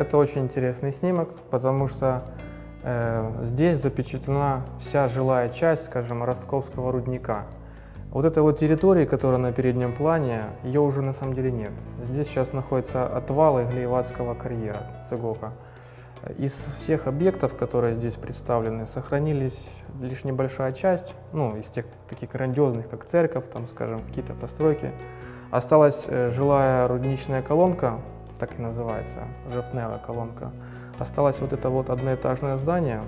Это очень интересный снимок, потому что э, здесь запечатлена вся жилая часть, скажем, Ростковского рудника. Вот этой вот территории, которая на переднем плане, ее уже на самом деле нет. Здесь сейчас находятся отвалы Глиеватского карьера, Цыгока. Из всех объектов, которые здесь представлены, сохранились лишь небольшая часть, ну, из тех таких грандиозных, как церковь, там, скажем, какие-то постройки. Осталась э, жилая рудничная колонка, так и называется, жефтневая колонка. Осталось вот это вот одноэтажное здание.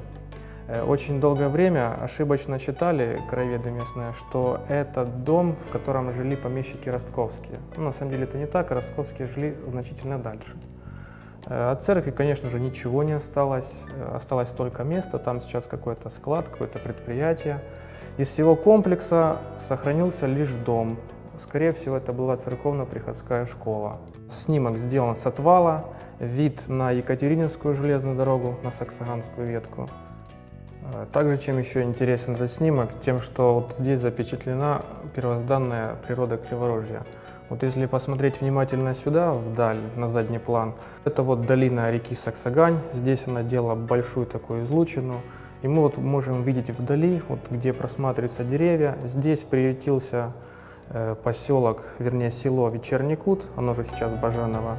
Э, Очень долгое время ошибочно считали краеведы местные, что это дом, в котором жили помещики ростковские. Ну, на самом деле это не так, ростковские жили значительно дальше. Э, От церкви, конечно же, ничего не осталось, э, осталось только место, там сейчас какой-то склад, какое-то предприятие. Из всего комплекса сохранился лишь дом. Скорее всего, это была церковно-приходская школа. Снимок сделан с отвала, вид на Екатерининскую железную дорогу, на Саксаганскую ветку. Э, Также, чем еще интересен этот снимок, тем, что вот здесь запечатлена первозданная природа Криворожья. Вот если посмотреть внимательно сюда, вдаль, на задний план, это вот долина реки Саксагань, здесь она делала большую такую излучину, и мы вот можем видеть вдали, вот где просматриваются деревья, здесь приютился поселок, вернее село Вечерний Кут, оно же сейчас Бажаново,